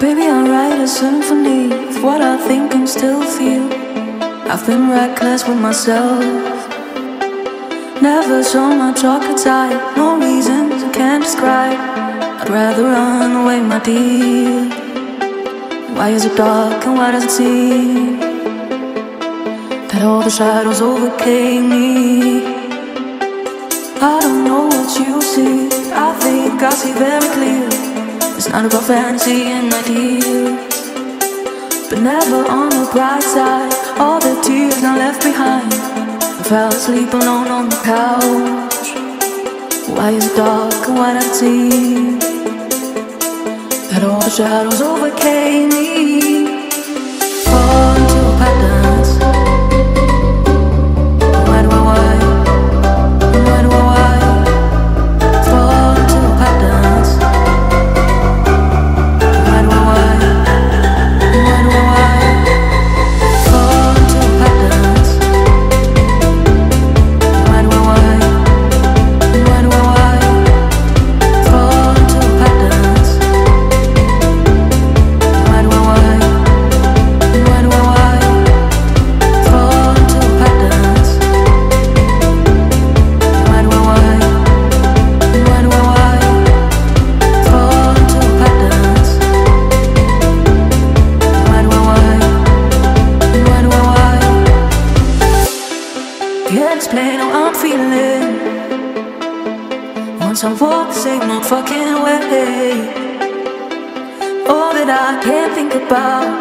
Baby, I'll write a symphony of what I think and still feel. I've been reckless with myself. Never so much archetype, no reasons I can't describe. I'd rather run away, my dear. Why is it dark and why does it seem that all the shadows overcame me? I don't know what you see, I think I see very clear. It's not about fantasy and ideals, but never on the bright side. All the tears I left behind. I fell asleep alone on the couch. Why is it dark and why not see that all the shadows overcame me? Fall into a patterns. Explain how I'm feeling. Once I walk the same old fucking way. All that I can't think about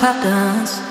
patterns